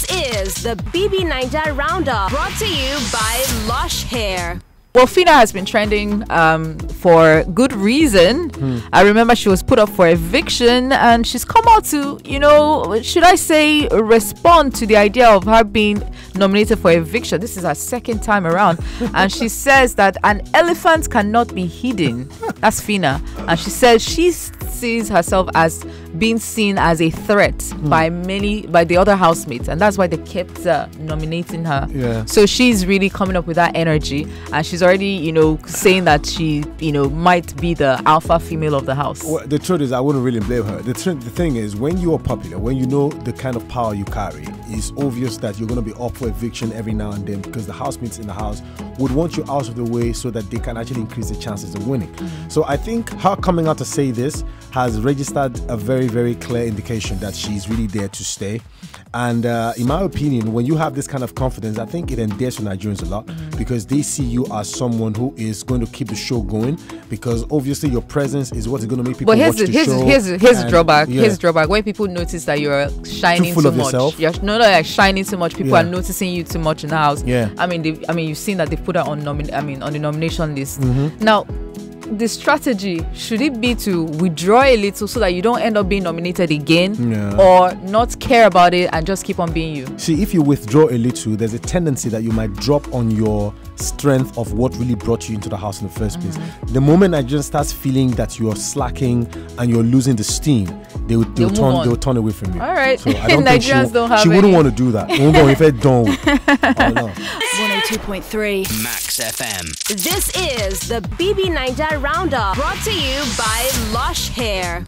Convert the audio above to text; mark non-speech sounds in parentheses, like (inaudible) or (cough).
This is the BBNaija Roundup brought to you by Lush Hair. Well, Phyna has been trending um, for good reason. Hmm. I remember she was put up for eviction and she's come out to, you know, should I say, respond to the idea of her being nominated for eviction. This is her second time around. (laughs) and she says that an elephant cannot be hidden. That's Phyna. And she says she sees herself as being seen as a threat Hmm. by many, by the other housemates. And that's why they kept uh, nominating her. Yeah. So she's really coming up with that energy, and she's already, you know, saying that she, you know, might be the alpha female of the house. Well, the truth is, I wouldn't really blame her. The, tr- the thing is, when you are popular, when you know the kind of power you carry, it's obvious that you're going to be up for eviction every now and then because the housemates in the house would want you out of the way so that they can actually increase the chances of winning. So I think her coming out to say this has registered a very, very clear indication that she's really there to stay. And uh, in my opinion, when you have this kind of confidence, I think it endears to Nigerians a lot because they see you as someone who is going to keep the show going. Because obviously, your presence is what is going to make people But here's watch the, the here's show. here's here's and- drawback. yeah. Here's drawback. When people notice that you're shining too of much, yourself? you're no, no, like shining too much. People Yeah. are noticing you too much in the house. Yeah. I mean, they, I mean, you've seen that they've put her on nomin- I mean, on the nomination list. Mm-hmm. Now, the strategy should it be to withdraw a little so that you don't end up being nominated again, Yeah. or not care about it and just keep on being you? See, if you withdraw a little, there's a tendency that you might drop on your strength of what really brought you into the house in the 1st place. Mm-hmm. The moment Nigerian starts feeling that you're slacking and you're losing the steam, they will They'll they'll turn they'll turn away from you. All right. So I (laughs) don't think she, don't have she wouldn't want to do that. Won't go if it (laughs) don't. Oh, no. 102.3. Max FM. This is the BBNaija Roundup brought to you by Lush Hair.